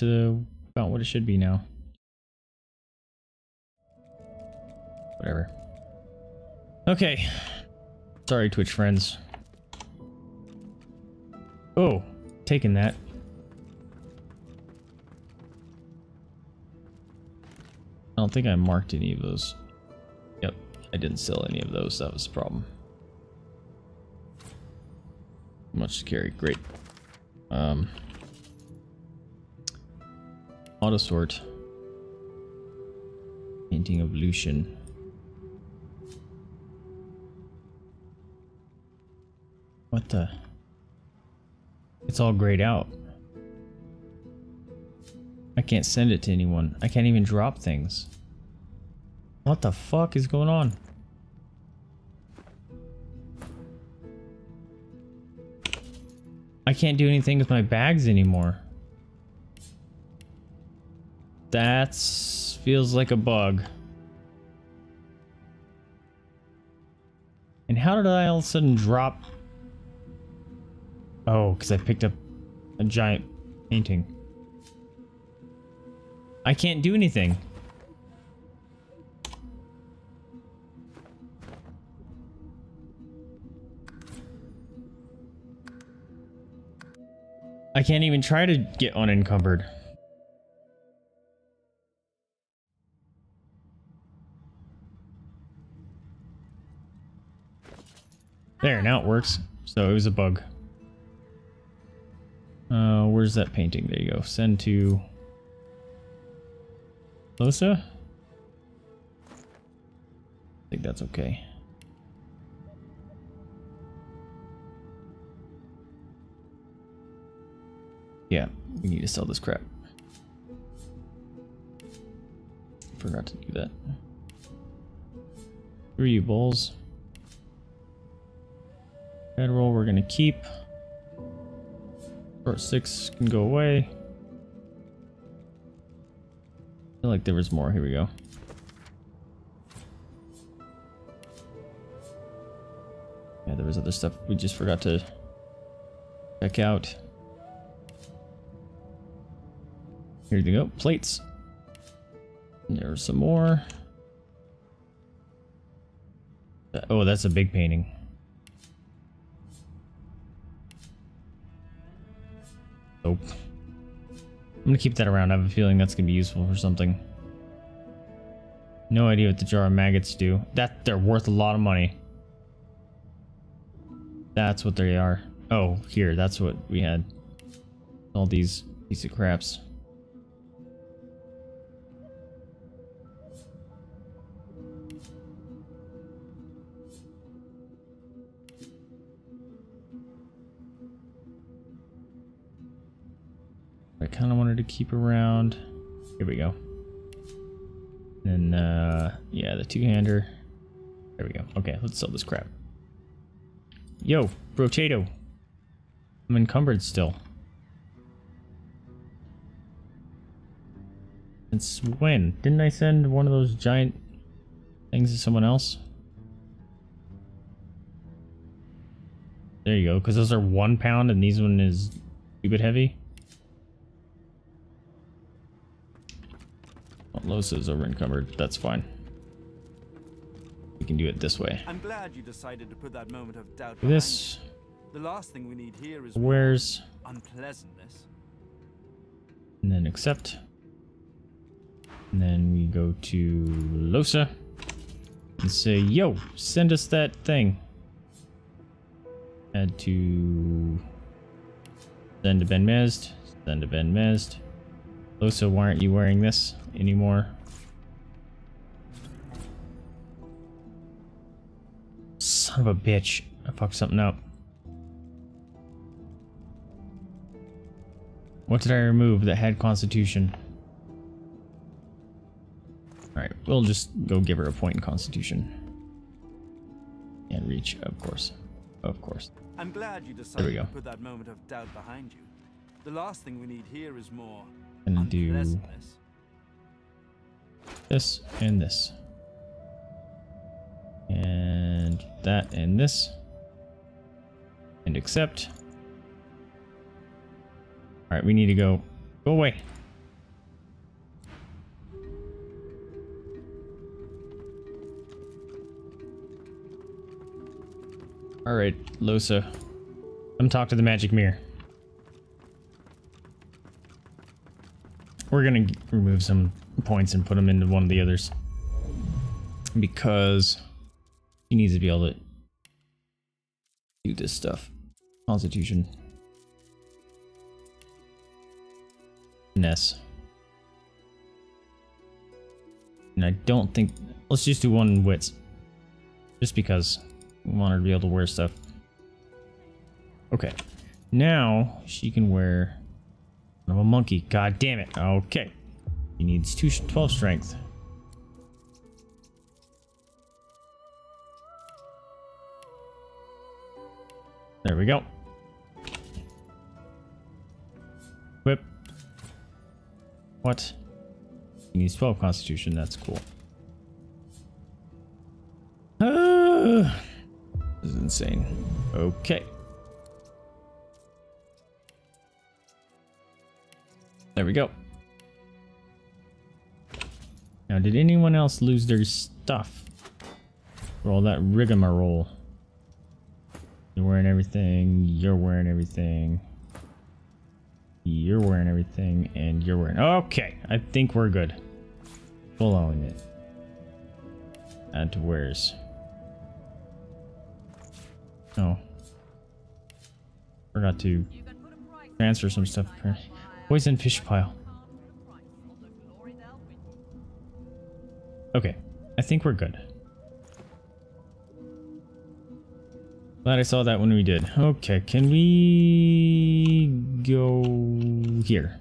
to the, about what it should be now. Whatever. Okay. Sorry, Twitch friends. Oh, taking that. I don't think I marked any of those. Yep, I didn't sell any of those. That was the problem. Much to carry. Great. Um, auto sort. Painting of Lucian. What the? It's all grayed out. I can't send it to anyone. I can't even drop things. What the fuck is going on? I can't do anything with my bags anymore. That feels like a bug. And how did I all of a sudden drop Oh, because I picked up a giant painting. I can't do anything. I can't even try to get unencumbered. There, now it works. So it was a bug. Uh, where's that painting? There you go. Send to Lohse. I think that's okay. Yeah, we need to sell this crap. Forgot to do that. are you Three balls. Federal, we're gonna keep. Short six can go away. I feel like there was more. Here we go. Yeah, there was other stuff we just forgot to check out. Here you go. Plates. There's some more. Uh, oh, that's a big painting. Nope. I'm gonna keep that around. I have a feeling that's gonna be useful for something. No idea what the jar of maggots do. That they're worth a lot of money. That's what they are. Oh, here, that's what we had. All these piece of craps. Kind of wanted to keep around. Here we go. And uh, yeah, the two-hander. There we go. Okay, let's sell this crap. Yo, Brotato. I'm encumbered still. Since when? Didn't I send one of those giant things to someone else? There you go, because those are one pound and these one is stupid heavy. Lohse is over encumbered. That's fine. We can do it this way. I'm glad you decided to put that moment of doubt. This. The last thing we need here is where's unpleasantness. And then accept. And then we go to Lohse and say, yo, send us that thing. Add to send to Ben Mezd. Send to Ben Mezd. Lohse, why aren't you wearing this? anymore. Son of a bitch. I fucked something up. What did I remove that had constitution? Alright, we'll just go give her a point in constitution. And reach, of course. Of course. I'm glad you decided to put that moment of doubt behind you. The last thing we need here is more gonna do this, and this. And that and this. And accept. Alright, we need to go. Go away. Alright, Lohse. Come talk to the magic mirror. We're gonna remove some points and put them into one of the others. Because he needs to be able to do this stuff. Constitution. Ness. And I don't think... Let's just do one wits. Just because we want her to be able to wear stuff. Okay. Now, she can wear... Of a monkey. God damn it. Okay. He needs two 12 strength. There we go. Whip. What? He needs 12 constitution, that's cool. Uh, this is insane. Okay. There we go. Now, did anyone else lose their stuff? For all that rigmarole. You're wearing everything, you're wearing everything. You're wearing everything, and you're wearing... Okay, I think we're good. Following it. Add to where's. Oh. Forgot to transfer some stuff. Poison fish pile. Okay, I think we're good. Glad I saw that when we did. Okay, can we go here?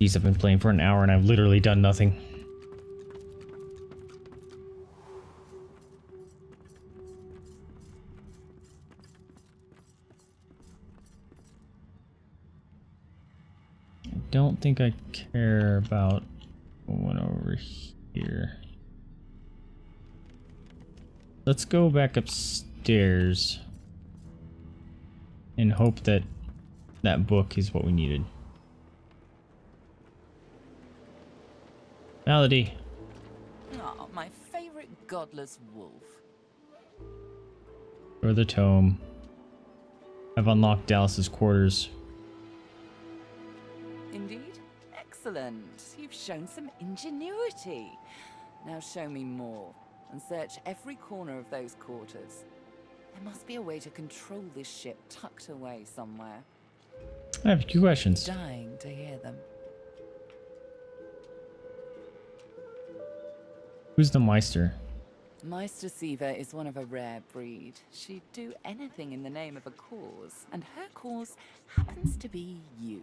These have been playing for an hour and I've literally done nothing. Don't think I care about one over here. Let's go back upstairs and hope that that book is what we needed. Melody. Oh, ah, my favorite godless wolf. Or the tome. I've unlocked Dallis's quarters. Excellent. You've shown some ingenuity. Now show me more and search every corner of those quarters. There must be a way to control this ship tucked away somewhere. I have two questions. Dying to hear them. Who's the Meister? Meister Siva is one of a rare breed. She'd do anything in the name of a cause, and her cause happens to be you.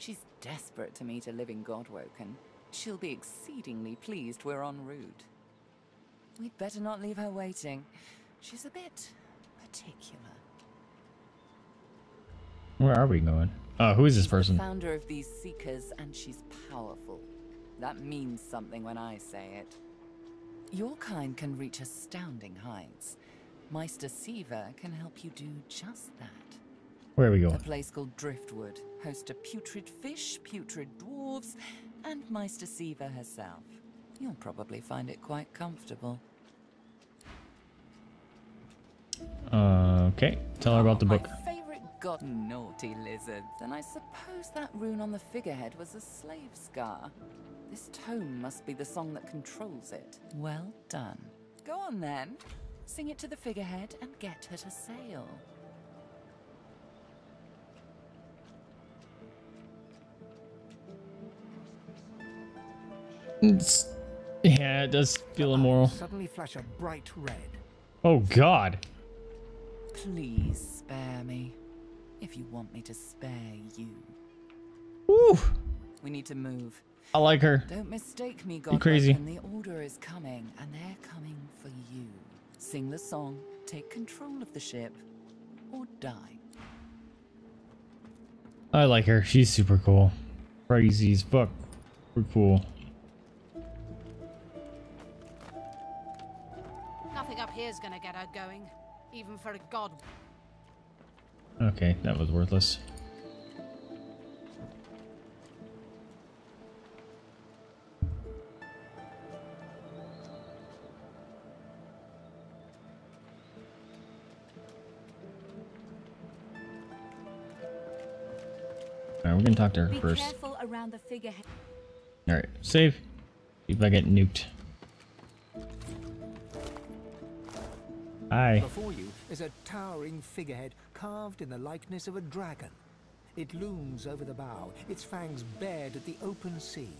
She's desperate to meet a living Godwoken. She'll be exceedingly pleased we're en route. We'd better not leave her waiting. She's a bit particular. Where are we going? Oh, who is this She's the person? founder of these seekers, and she's powerful. That means something when I say it. Your kind can reach astounding heights. Meister Siva can help you do just that. Where are we A place called Driftwood hosts a putrid fish, putrid dwarves, and Meister Siva herself. You'll probably find it quite comfortable. Uh, okay, tell her about the My book. favorite god naughty lizards, and I suppose that rune on the figurehead was a slave scar. This tome must be the song that controls it. Well done. Go on then. Sing it to the figurehead and get her to sail. It's, yeah, it does feel immoral. Suddenly flash a bright red. Oh God. Please spare me. If you want me to spare you. Woo! We need to move. I like her. Don't mistake me, God. crazy. The order is coming, and they're coming for you. Sing the song, take control of the ship, or die. I like her. She's super cool. Crazy as fuck. Super cool. is gonna get her going, even for a god. Okay, that was worthless. Alright, we're gonna talk to her Be first. Alright, save. See if I get nuked. Hi. Before you is a towering figurehead carved in the likeness of a dragon. It looms over the bow, its fangs bared at the open sea.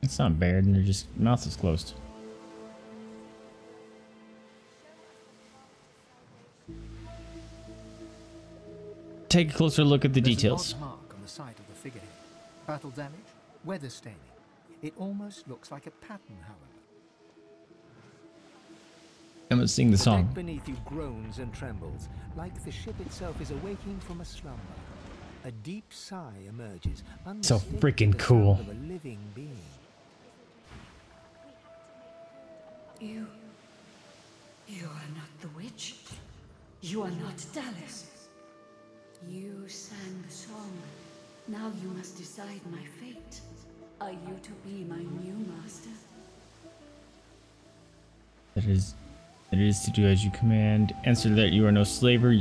It's not bared and they're just mouth is closed. Take a closer look at the There's details. Mark on the side of the figurehead. Battle damage, weather staining. It almost looks like a pattern, however. I'm gonna sing the The song. deck beneath you groans and trembles, like the ship itself is awaking from a slumber. A deep sigh emerges, So freaking cool. sound of a living being. You. You are not the witch. You are not Dallis. You sang the song. Now you must decide my fate. Are you to be my new master? It is it is to do as you command. Answer that you are no slaver.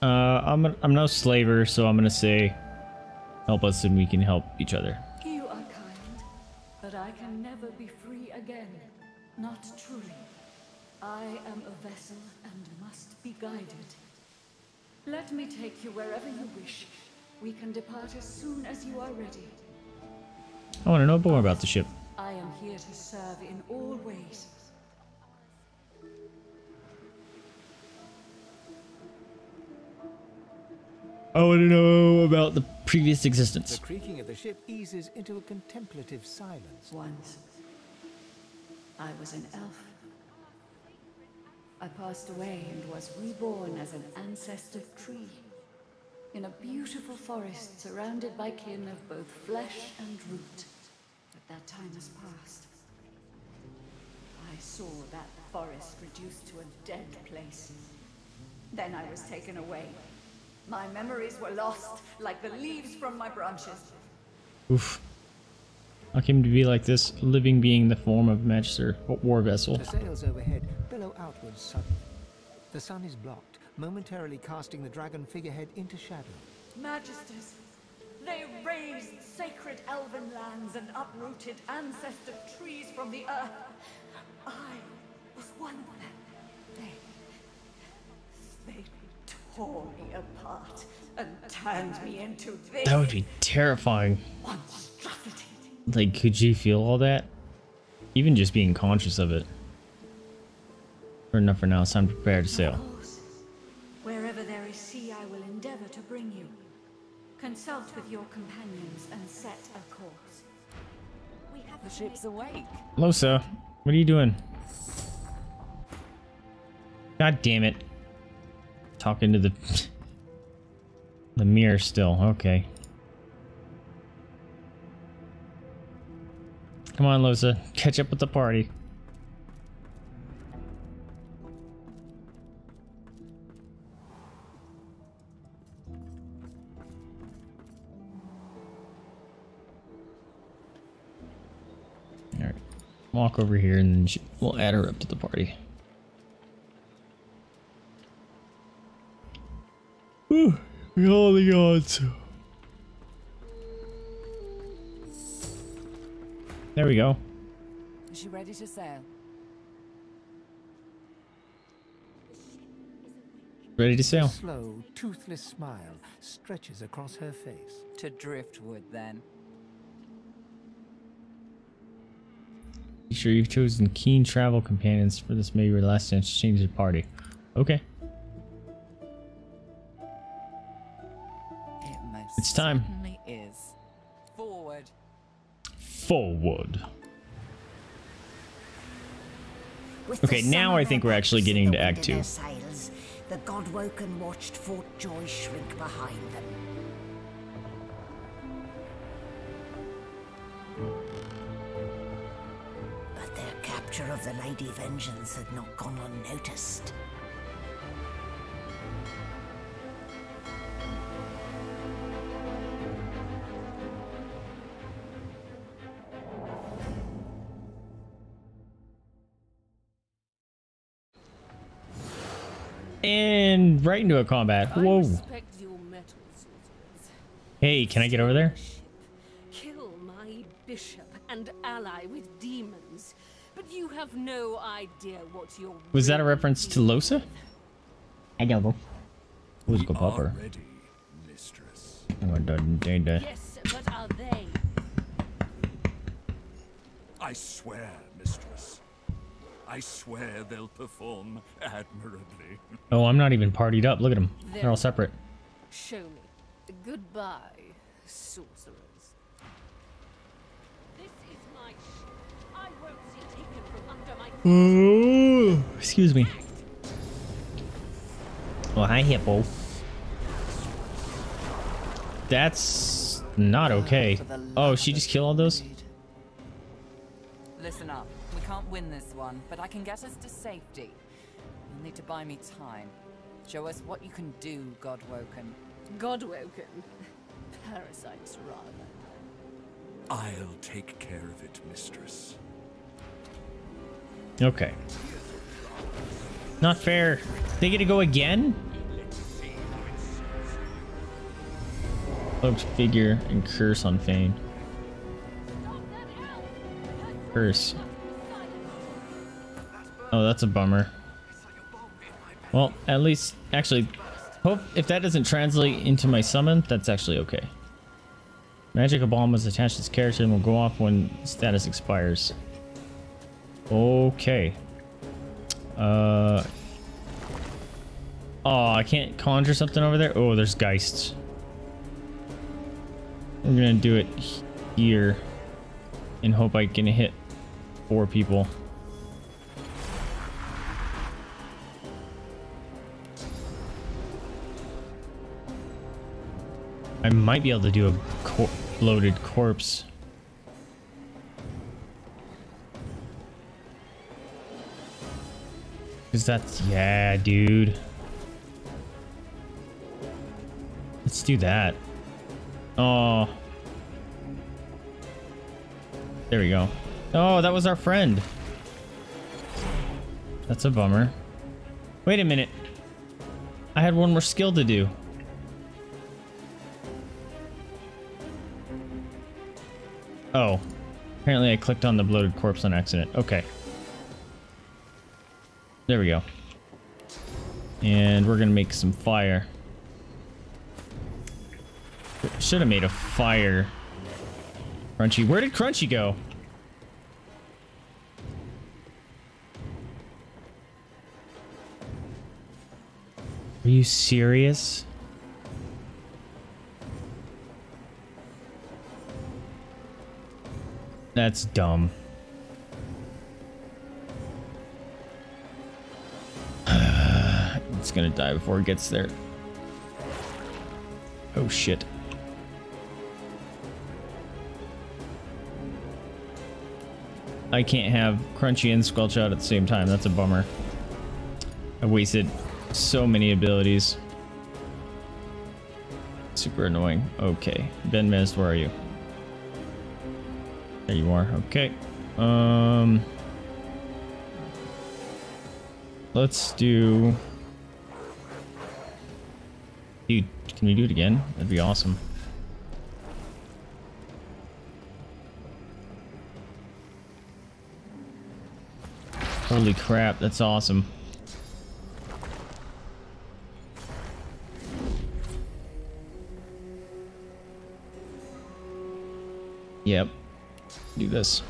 Uh, I'm a, I'm no slaver, so I'm gonna say, help us and we can help each other. You are kind, but I can never be free again. Not truly. I am a vessel and must be guided. Let me take you wherever you wish. We can depart as soon as you are ready. I want to know more about the ship. I am here to serve in all ways. I want to know about the previous existence. The creaking of the ship eases into a contemplative silence. Once, I was an elf. I passed away and was reborn as an ancestor tree. In a beautiful forest surrounded by kin of both flesh and root. But that time has passed. I saw that forest reduced to a dead place. Then I was taken away. My memories were lost, like the leaves from my branches. Oof. How came to be like this, living being in the form of Magister war vessel? The sails overhead billow outwards suddenly. The sun is blocked, momentarily casting the dragon figurehead into shadow. Magisters, they razed sacred elven lands and uprooted ancestor trees from the earth. I was one of them. They. they tore me apart and turned me into this That would be terrifying. Like, could you feel all that? Even just being conscious of it. Fair enough for now. It's time to prepare to sail. Consult with your companions and set a course. We have The ship's awake. Lohse, what are you doing? God damn it. Talking to the... the mirror still. Okay. Come on, Lohse. Catch up with the party. Walk over here and then she, we'll add her up to the party. Whew, we all the odds. There we go. Is she ready to sail? Ready to sail. A slow, toothless smile stretches across her face. To driftwood, then. Be sure you've chosen keen travel companions for this may be your last chance to change the party. Okay. It most It's time. certainly is. Forward. Forward. With Okay, now I think we're actually getting to Act Two. their Sails, the Godwoken watched Fort Joy shrink behind them. Capture of the Lady Vengeance had not gone unnoticed. And right into a combat. Whoa. respect your mettle, sorcerers. Hey, can I get over there? Kill my bishop and ally with demons. But you have no idea what you're Was that a reference to Lohse? I don't know. Who's go Are popper? ready, mistress. Oh, da- da- da. Yes, but are they? I swear, mistress. I swear they'll perform admirably. Oh, I'm not even partied up. Look at them. They're all separate. Show me. Goodbye, sorcerers. This is my ship. I won't see it taken from under my Ooh, excuse me. Oh, hi, Hippo. That's not okay. Oh, she just killed all those? Listen up. We can't win this one, but I can get us to safety. You'll need to buy me time. Show us what you can do, Godwoken. Godwoken. Parasites, rather. I'll take care of it, mistress. Okay. Not fair. They get to go again? Cloaked figure and curse on Fane. Curse. Oh, that's a bummer. Well, at least, actually, hope if that doesn't translate into my summon, that's actually okay. Magic bomb was attached to this character and will go off when status expires. Okay. Uh. Oh, I can't conjure something over there. Oh, there's geists. We're gonna do it here and hope I can hit four people. I might be able to do a cor bloated corpse. Cause that's yeah, dude. Let's do that. Oh. There we go. Oh, that was our friend. That's a bummer. Wait a minute. I had one more skill to do. Oh. Apparently I clicked on the bloated corpse on accident. Okay. There we go. And we're gonna make some fire. Should have made a fire. Crunchy. Where did Crunchy go? Are you serious? That's dumb. Gonna die before it gets there. Oh shit. I can't have Crunchy and Squelch out at the same time. That's a bummer. I wasted so many abilities. Super annoying. Okay. Ben Mez, where are you? There you are. Okay. Um... Let's do... Dude, can we do it again? That'd be awesome. Holy crap, that's awesome. Yep. Do this.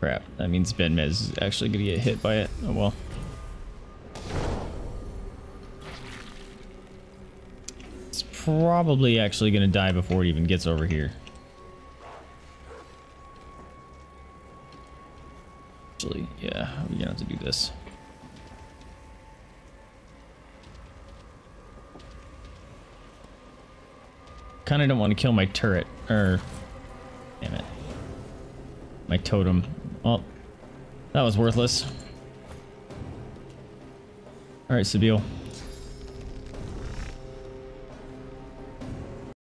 Crap, that means Ben Mez is actually gonna get hit by it. Oh well. Probably actually gonna die before it even gets over here. Actually, yeah, we're gonna have to do this. Kinda don't want to kill my turret, or... Damn it. My totem. Well, that was worthless. Alright, Sebille.